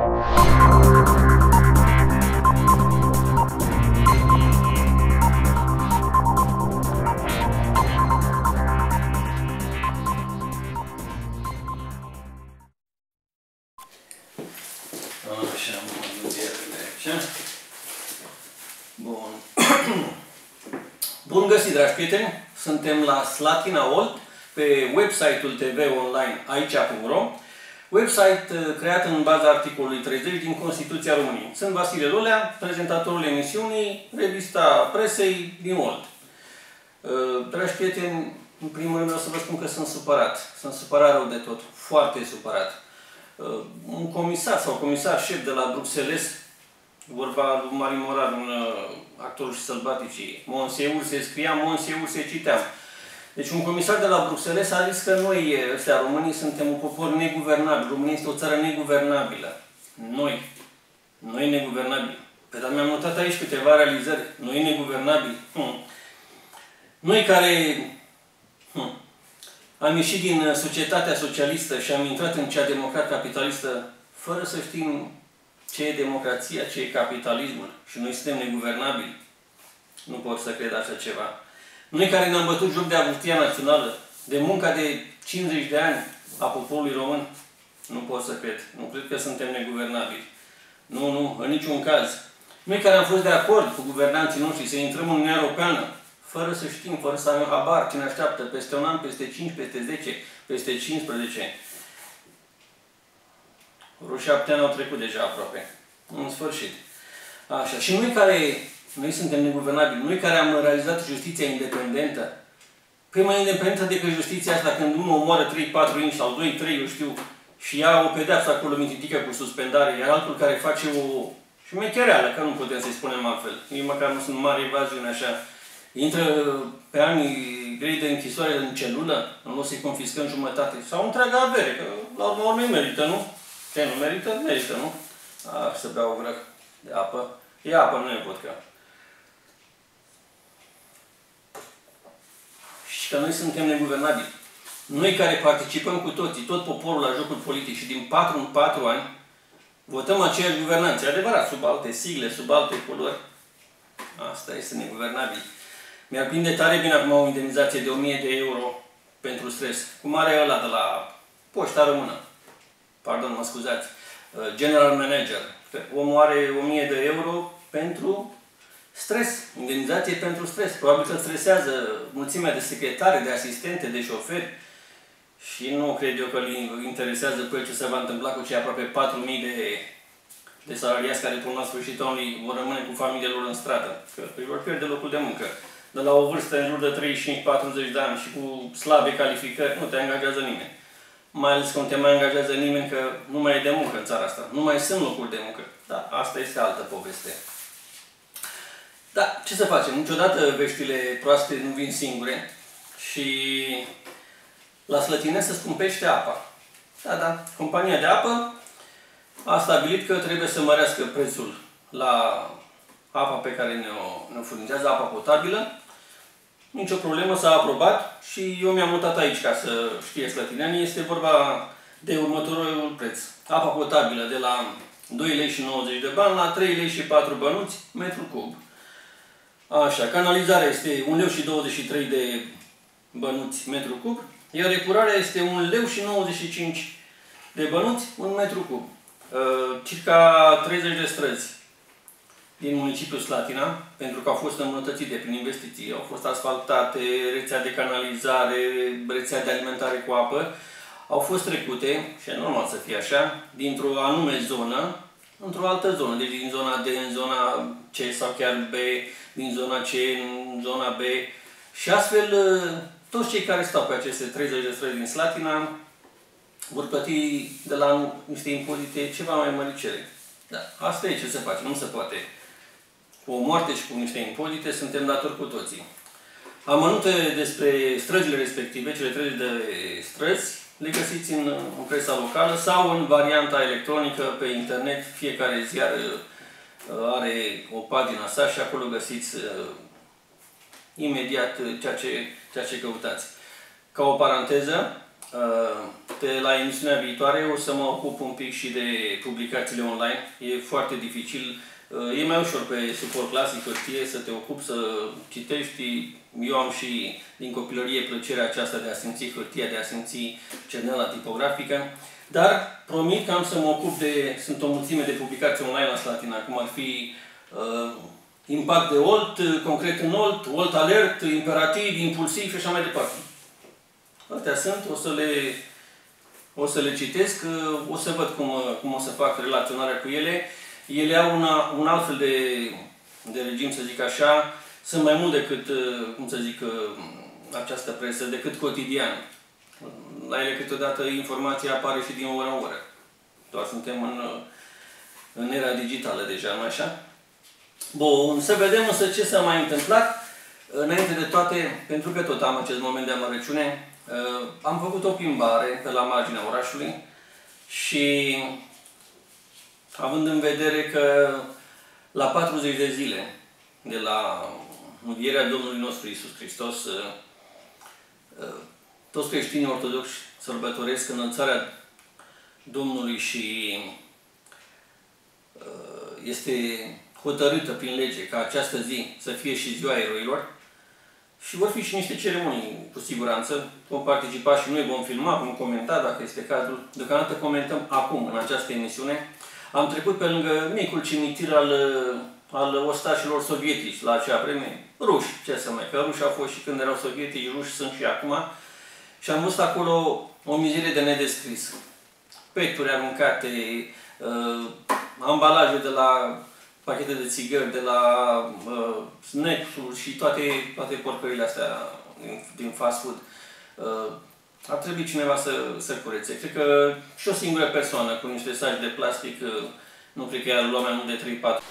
Așa, mă aici. Bun. Bun găsit, dragi prieteni! Suntem la Slatina Old, pe website-ul TV online aici.ro, website uh, creat în baza articolului 30 din Constituția României. Sunt Vasile Lolea, prezentatorul emisiunii, revista presei din Old. Uh, dragi prieteni, în primul rând vreau să vă spun că sunt supărat. Sunt supărat rău de tot. Foarte supărat. Uh, un comisar sau comisar șef de la Bruxelles, vorba lui Marin Morar, un actor și sălbaticii, Monsieur se scria, Monsieur se citea. Deci un comisar de la Bruxelles a zis că noi, ăstea, românii, suntem un popor neguvernabil. România este o țară neguvernabilă. Noi. Noi neguvernabili. Pe dar mi-am notat aici câteva realizări. Noi neguvernabili. Hm. Noi care hm, am ieșit din societatea socialistă și am intrat în cea democrat-capitalistă fără să știm ce e democrația, ce e capitalismul. Și noi suntem neguvernabili. Nu pot să cred așa ceva. Noi care ne-am bătut joc de avustia națională, de munca de 50 de ani a poporului român, nu pot să cred. Nu cred că suntem neguvernabili. Nu, nu, în niciun caz. Noi care am fost de acord cu guvernanții noștri să intrăm în Uniunea Europeană, fără să știm, fără să avem habar ce ne așteaptă peste un an, peste 5, peste 10, peste 15. Vreo șapte ani au trecut deja aproape. În sfârșit. Așa. Și noi care noi suntem neguvernabili. Noi care am realizat justiția independentă, păi mai independentă decât justiția asta când unul omoară 3-4 inși sau 2-3, eu știu, și ia o pedeapsă acolo mititică cu suspendare, iar altul care face o și șmechereală, că nu putem să-i spunem altfel. Nici măcar nu sunt mari evaziuni așa. Intră pe ani grei de închisoare în celulă, în loc să-i confiscăm jumătate. Sau întreaga avere, că la urmă urmei merită, nu? Ce nu merită? Merită, nu? A, să beau o grăc de apă. E apă, nu e vodka. Că noi suntem neguvernabili. Noi care participăm cu toții, tot poporul la jocul politic și din 4 în 4 ani, votăm aceeași guvernanță. adevărat, sub alte sigle, sub alte culori. Asta este neguvernabil. Mi-ar prinde tare bine acum o indemnizație de 1000 de euro pentru stres. Cum are ăla de la Poșta Română. Pardon, mă scuzați. Uh, General Manager. Omul are 1000 de euro pentru Stres, indemnizație pentru stres. Probabil că stresează mulțimea de secretare, de asistente, de șoferi și nu cred eu că îl interesează pe el ce se va întâmpla cu cei aproape 4.000 de, de salariați care până la sfârșitul anului vor rămâne cu familiile lor în stradă. Că îi vor pierde locul de muncă. De la o vârstă în jur de 35-40 de ani și cu slabe calificări, nu te angajează nimeni. Mai ales că nu te mai angajează nimeni că nu mai e de muncă în țara asta. Nu mai sunt locuri de muncă. Da, asta este altă poveste. Da, ce să facem? Niciodată veștile proaste nu vin singure și la slătine se scumpește apa. Da, da, compania de apă a stabilit că trebuie să mărească prețul la apa pe care ne-o ne furnizează, apa potabilă. Nicio problemă, s-a aprobat și eu mi-am notat aici ca să știe slătineanii. Este vorba de următorul preț. Apa potabilă de la 2 lei și 90 de bani la 3 lei și 4 bănuți metru cub. Așa, canalizarea este 1 leu și 23 de bănuți metru cub, iar epurarea este 1 leu și 95 de bănuți un metru cub. Uh, circa 30 de străzi din municipiul Slatina, pentru că au fost îmbunătățite prin investiții, au fost asfaltate, rețea de canalizare, rețea de alimentare cu apă, au fost trecute, și e normal să fie așa, dintr-o anume zonă într-o altă zonă, deci din zona D în zona C sau chiar B, din zona C în zona B. Și astfel, ă, toți cei care stau pe aceste 30 de străzi din Slatina vor plăti de la niște impozite ceva mai măricele. Da, asta e ce se face, nu se poate. Cu o moarte și cu niște impozite suntem datori cu toții. Amănunte despre străzile respective, cele 30 de străzi, le găsiți în, în presa locală sau în varianta electronică pe internet. Fiecare ziar uh, are o pagină sa și acolo găsiți uh, imediat ceea ce, ceea ce căutați. Ca o paranteză, pe la emisiunea viitoare o să mă ocup un pic și de publicațiile online. E foarte dificil. E mai ușor pe suport clasic, hârtie, să te ocupi, să citești. Eu am și din copilărie plăcerea aceasta de a simți hârtia, de a simți cernela tipografică. Dar promit că am să mă ocup de... Sunt o mulțime de publicații online la Slatina, cum ar fi uh, impact de Olt, concret în Olt, Olt alert, imperativ, impulsiv și așa mai departe. Astea sunt, o să le, o să le citesc, o să văd cum, cum o să fac relaționarea cu ele. Ele au una, un alt fel de, de regim, să zic așa, sunt mai mult decât, cum să zic, această presă, decât cotidian. La ele câteodată informația apare și din oră în oră. Doar suntem în, în era digitală deja, nu așa? Bun, să vedem însă ce s-a mai întâmplat. Înainte de toate, pentru că tot am acest moment de amărăciune, Uh, am făcut o plimbare pe la marginea orașului și având în vedere că la 40 de zile de la învierea Domnului nostru Isus Hristos, uh, uh, toți creștinii ortodoxi sărbătoresc înălțarea Domnului și este hotărâtă prin lege ca această zi să fie și ziua eroilor, și vor fi și niște ceremonii, cu siguranță. Vom participa și noi, vom filma, vom comenta dacă este cazul. Deocamdată comentăm acum, în această emisiune. Am trecut pe lângă micul cimitir al, al ostașilor sovietici la acea vreme. Ruși, ce să mai, că ruși au fost și când erau sovietici, ruși sunt și acum. Și am văzut acolo o mizerie de nedescris. Peturi aruncate, uh, ambalaje de la pachete de țigări, de la uh, snacks-uri și toate, toate porcările astea din, din fast food. Uh, ar trebui cineva să, să curețe. Cred că și o singură persoană cu niște saci de plastic, uh, nu cred că ar lua mai mult de 3-4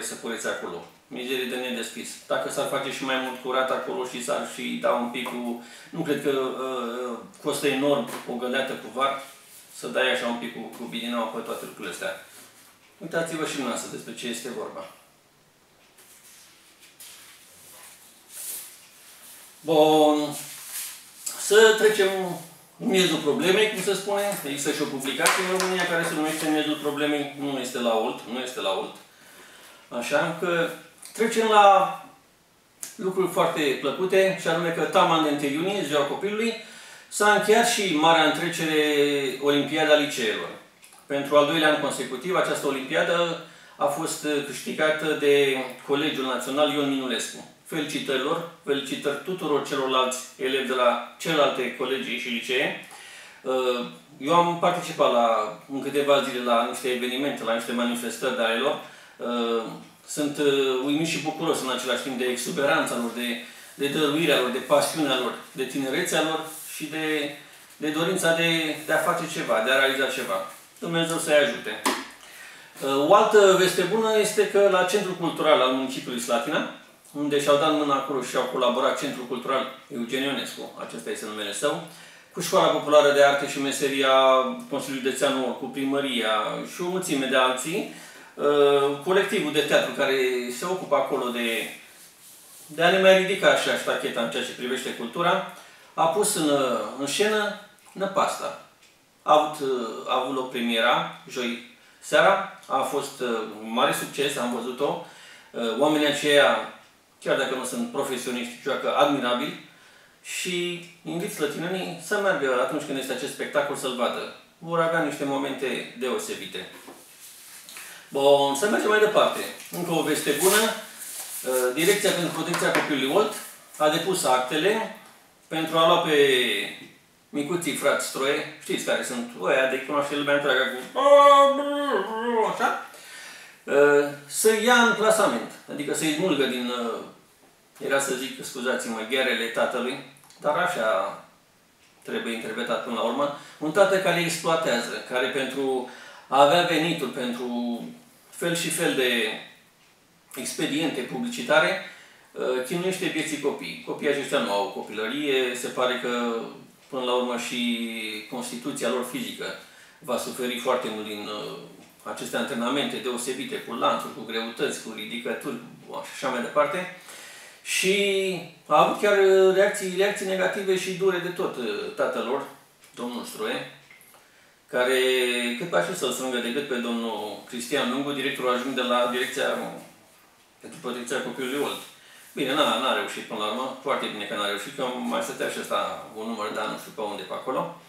vrei să cureți acolo. Mizerii de nedeschis. Dacă s-ar face și mai mult curat acolo și s-ar și da un pic cu... Nu cred că uh, costă enorm o găleată cu var să dai așa un pic cu, cu bidinaua pe toate lucrurile astea. Uitați-vă și dumneavoastră despre ce este vorba. Bun. Să trecem în miezul problemei, cum se spune. Există și o publicație în România care se numește Miezul problemei. Nu este la olt, nu este la olt. Așa că trecem la lucruri foarte plăcute, și anume că taman de 1 iunie, ziua copilului, s-a încheiat și marea întrecere Olimpiada Liceelor. Pentru al doilea an consecutiv, această olimpiadă a fost câștigată de Colegiul Național Ion Minulescu. Felicitări lor, felicitări tuturor celorlalți elevi de la celelalte colegii și licee. Eu am participat la, în câteva zile la niște evenimente, la niște manifestări de ale lor Uh, sunt uh, uimit și bucuros în același timp de exuberanța lor, de, de dăruirea lor, de pasiunea lor, de tinerețea lor și de, de dorința de, de a face ceva, de a realiza ceva. Dumnezeu să-i ajute. Uh, o altă veste bună este că la Centrul Cultural al municipiului Slatina, unde și-au dat mâna acolo și au colaborat Centrul Cultural Eugen Ionescu, acesta este numele său, cu Școala Populară de Arte și Meseria Consiliului Județean cu Primăria și o mulțime de alții, Uh, colectivul de teatru care se ocupă acolo de, de a ne mai ridica așa ștacheta în ceea ce privește cultura, a pus în, în scenă Năpasta. A avut, uh, a avut loc premiera, joi seara, a fost uh, un mare succes, am văzut-o. Oamenii aceia, chiar dacă nu sunt profesioniști, joacă admirabil și invit slătinănii să meargă atunci când este acest spectacol să-l vadă. Vor avea niște momente deosebite. Bun, să mergem mai departe. Încă o veste bună. Uh, Direcția pentru Protecția Copilului Olt a depus actele pentru a lua pe micuții frați stroie, știți care sunt, oia de cunoaște lumea întreagă cu așa, uh, să ia în clasament, adică să-i smulgă din, uh, era să zic, scuzați-mă, ghearele tatălui, dar așa trebuie interpretat până la urmă, un tată care exploatează, care pentru a avea venituri, pentru fel și fel de expediente publicitare, uh, chinuiește vieții copii. Copiii aceștia nu au copilărie, se pare că până la urmă și constituția lor fizică va suferi foarte mult din uh, aceste antrenamente deosebite, cu lanțuri, cu greutăți, cu ridicături și așa mai departe. Și a avut chiar reacții, reacții negative și dure de tot uh, tatălor, domnul Stroie, care cât poate să-l strângă decât pe domnul Cristian Lungu, directorul ajung de la Direcția pentru Protecția Copilului Olt. Bine, n-a reușit până la urmă, foarte bine că n-a reușit, că mai stătea și ăsta un număr de ani, nu știu pe unde, pe acolo.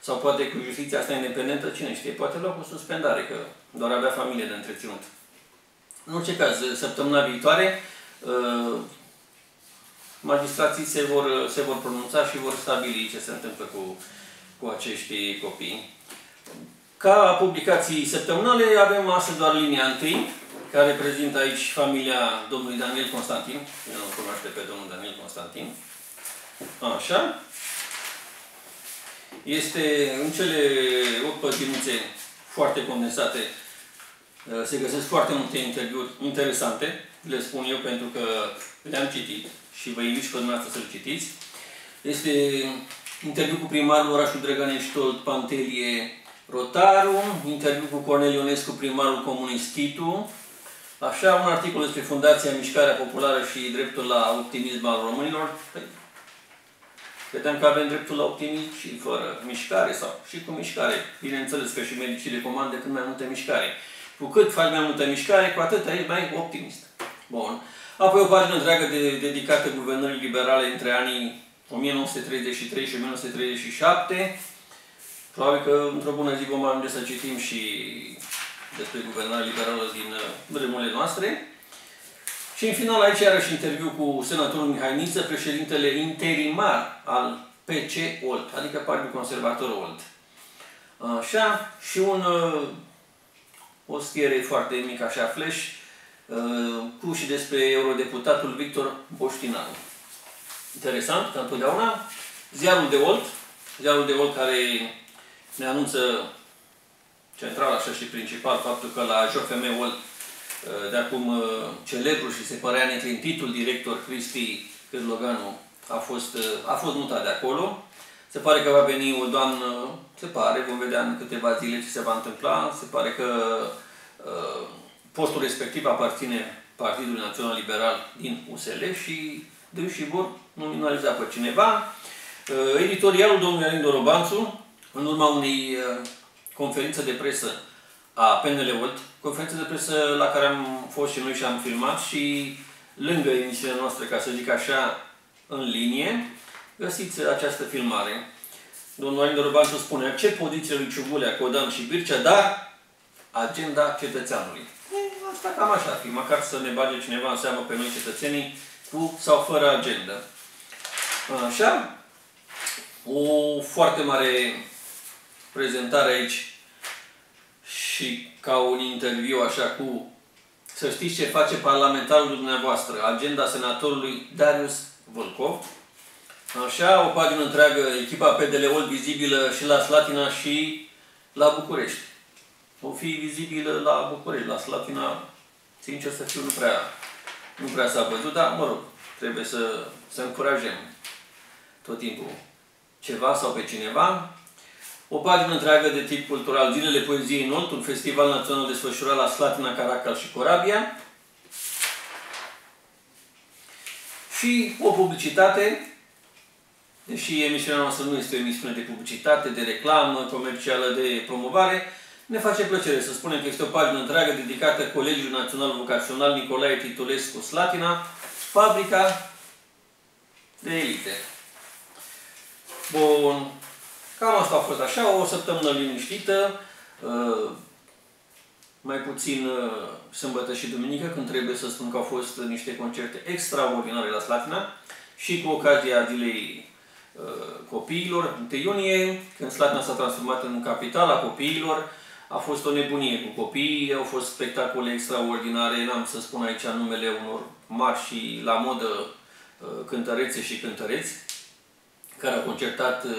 Sau poate cu justiția asta independentă, cine știe, poate lua cu suspendare, că doar avea familie de întreținut. În orice caz, săptămâna viitoare, uh, magistrații se vor, se vor pronunța și vor stabili ce se întâmplă cu, cu acești copii. Ca publicații săptămânale avem astăzi doar linia 1, care prezintă aici familia domnului Daniel Constantin. Eu nu cunoaște pe domnul Daniel Constantin. Așa. Este în cele 8 păginuțe foarte condensate se găsesc foarte multe interviuri interesante, le spun eu pentru că le-am citit și vă invit și pe dumneavoastră să-l citiți. Este interviu cu primarul orașul Drăgănești Tolt Pantelie Rotaru, interviu cu Cornel Ionescu, primarul comunist Titu, așa, un articol despre Fundația Mișcarea Populară și dreptul la optimism al românilor. Păi, credeam că avem dreptul la optimism și fără mișcare sau și cu mișcare. Bineînțeles că și medicii recomandă cât mai multă mișcare. Cu cât faci mai multă mișcare, cu atât ești mai optimist. Bun. Apoi o pagină întreagă de, dedicată guvernării liberale între anii 1933 și 1937 Probabil că într-o bună zi vom ajunge să citim și despre guvernarea liberală din uh, vremurile noastre. Și în final aici iarăși interviu cu senatorul Mihai Niță, președintele interimar al PC Olt, adică Partidul Conservator Olt. Așa, și un, uh, o schiere foarte mică, așa, flash, uh, cu și despre eurodeputatul Victor Boștinaru. Interesant, ca întotdeauna. Ziarul de Olt, ziarul de Olt care ne anunță central, așa și principal, faptul că la JFM Olt, uh, de acum celebru și se părea neclintitul director Cristi Cârloganu a fost, a fost mutat de acolo. Se pare că va veni o doamnă, se pare, vom vedea în câteva zile ce se va întâmpla. Se pare că uh, postul respectiv aparține Partidului Național Liberal din USL și și vor nominaliza pe cineva. Uh, editorialul domnului Alin Dorobanțu, în urma unei uh, conferințe de presă a PNL World, conferință de presă la care am fost și noi și am filmat și lângă emisiunea noastră, ca să zic așa, în linie, găsiți această filmare. Domnul Alin Dorobanțu spune, ce poziție lui Ciugulea, Codan și Bircea, dar agenda cetățeanului. E, asta cam așa ar fi, măcar să ne bage cineva în seamă pe noi cetățenii cu sau fără agenda. Așa, o foarte mare prezentare aici și ca un interviu așa cu să știți ce face parlamentarul dumneavoastră, agenda senatorului Darius Vâlcov. Așa, o pagină întreagă, echipa PDL Old vizibilă și la Slatina și la București. O fi vizibilă la București, la Slatina, sincer să fiu, nu prea, nu prea s-a văzut, dar, mă rog, trebuie să, să încurajăm tot timpul ceva sau pe cineva. O pagină întreagă de tip cultural, Zilele Poeziei Not, un festival național desfășurat la Slatina, Caracal și Corabia. Și o publicitate, deși emisiunea noastră nu este o emisiune de publicitate, de reclamă comercială, de promovare, ne face plăcere să spunem că este o pagină întreagă dedicată Colegiului Național Vocațional Nicolae Titulescu Slatina, fabrica de elite. Bun. Cam asta a fost așa, o săptămână liniștită, uh, mai puțin uh, sâmbătă și duminică, când trebuie să spun că au fost niște concerte extraordinare la Slatina și cu ocazia zilei uh, copiilor, 1 iunie, când Slatina s-a transformat în capitala copiilor, a fost o nebunie cu copiii, au fost spectacole extraordinare, n-am să spun aici numele unor mari și la modă cântărețe și cântăreți, care au concertat uh,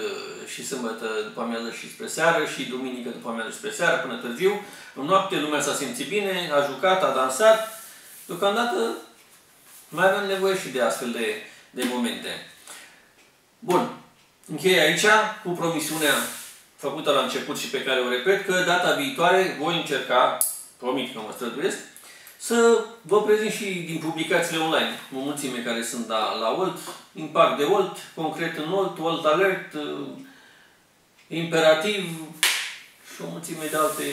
și sâmbătă după amiază și spre seară și duminică după amiază spre seară până târziu. În noapte lumea s-a simțit bine, a jucat, a dansat. Deocamdată mai avem nevoie și de astfel de, de momente. Bun. Închei aici cu promisiunea făcută la început și pe care o repet, că data viitoare voi încerca, promit că mă străduiesc, să vă prezint și din publicațiile online, o mulțime care sunt la, la Olt, impact de Olt, concret în Olt, Olt Alert, uh, imperativ și o mulțime de alte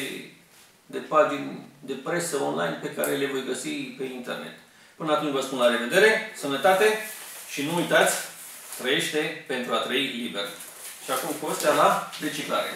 de pagini de presă online pe care le voi găsi pe internet. Până atunci vă spun la revedere, sănătate și nu uitați, trăiește pentru a trăi liber. Și acum cu astea la reciclare.